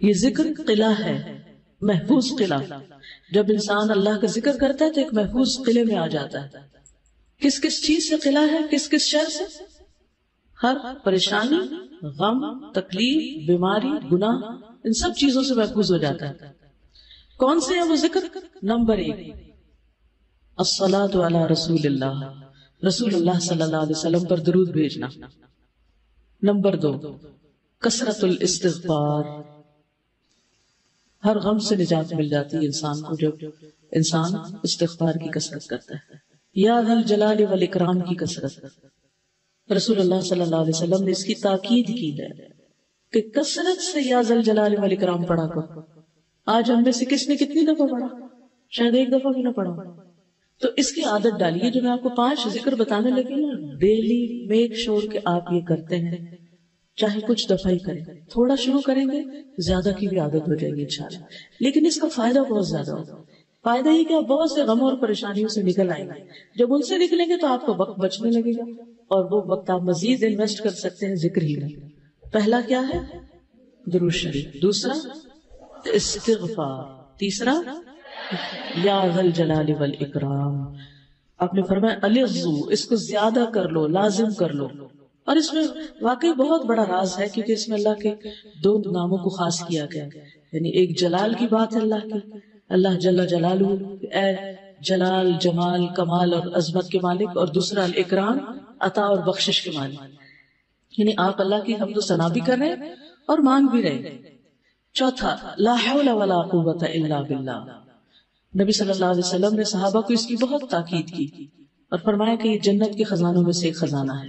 ये ज़िक्र किला है, महफूज किला। जब इंसान अल्लाह का ज़िक्र करता है तो एक महफूज किले में आ जाता है। किस किस चीज़ से किला है, किस किस शर से? हर परेशानी, गम, तकलीफ़, बीमारी, गुनाह, इन सब चीज़ों से महफूज हो जाता है। कौन से है वो ज़िक्र? नंबर एक असलात वाला रसूल अलैहि वसल्लम पर दरूद भेजना। नंबर दो, कसरतुल इस्तिगफार। हर गम से निजात मिल जाती है इंसान को जब इंसान इस्तिगफार की कसरत करता है। या हल जलाल वल इकराम की कसरत। रसूलुल्लाह सल्लल्लाहु अलैहि वसल्लम ने इसकी ताकीद की है कि कसरत से या जल जलाल वल इकराम पढ़ा करो। आज हम में से किसने कितनी दफ़ा पढ़ा? शायद एक दफ़ा भी ना पढ़ा तो इसकी आदत डालिए जो मैं आपको पाँच ज़िक्र बताने लगी ना डेली मेक श्योर कि आप ये करते हैं। चाहे कुछ दफ़ा ही करें, थोड़ा शुरू करेंगे, ज़्यादा की भी आदत हो जाएगी इंशाल्लाह। लेकिन इसका फ़ायदा बहुत ज़्यादा होगा। फ़ायदा ये कि आप बहुत से गमों और परेशानियों से निकल आएँगे। जब उनसे निकलेंगे तो आपको वक्त बचने लगेगा और वो वक्त आप मजीद इन्वेस्ट कर सकते हैं ज़िक्र ही पहला क्या है? दूसरा, इस्तिगफार। तीसरा, या जलाल वल इकराम। आपने फरमाया अलिजू इसको ज़्यादा कर लो, लाजिम कर लो। और इसमें वाकई बहुत बड़ा राज है, क्योंकि इसमें अल्लाह के दो नामों को खास किया गया। यानी एक जलाल की बात है अल्लाह की। अल्लाह जल्ला जलालू जलाल, जमाल, कमाल और अजमत के मालिक, और दूसरा इकराम अता और बख्शिश के मालिक। यानी आप अल्लाह की हम तो सना भी कर रहे हैं और मांग भी रहे चौथा इल्ला बिल्लाह। नबी सल्लल्लाहु अलैहि वसल्लम ने सहाबा को इसकी बहुत ताकीद की और फरमाया कि ये जन्नत के खजानों में से एक खजाना है।